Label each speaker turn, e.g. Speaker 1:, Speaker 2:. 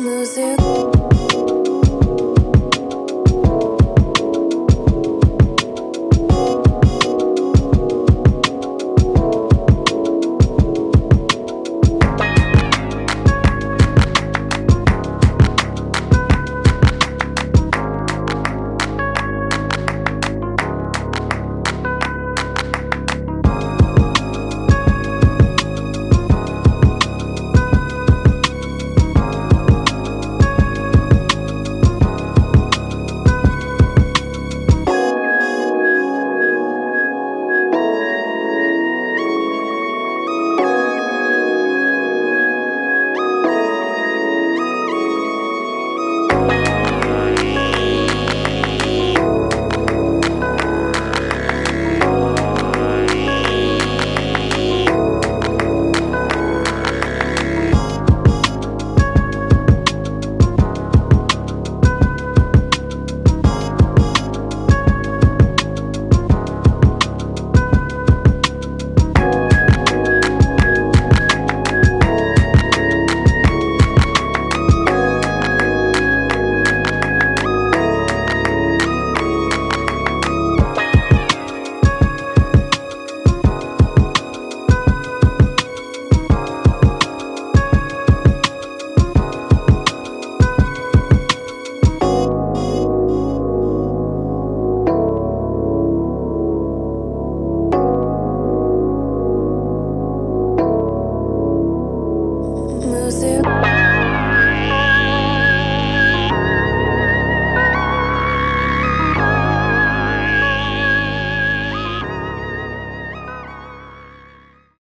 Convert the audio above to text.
Speaker 1: Música